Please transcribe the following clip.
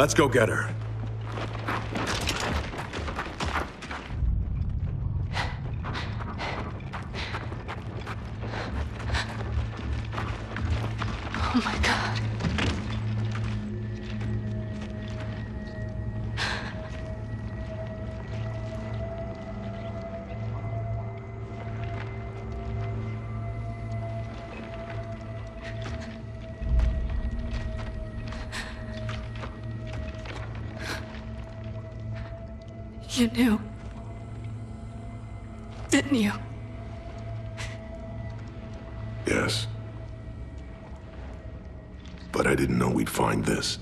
Let's go get her. Oh my god. You knew. Didn't you? Yes but I didn't know we'd find this.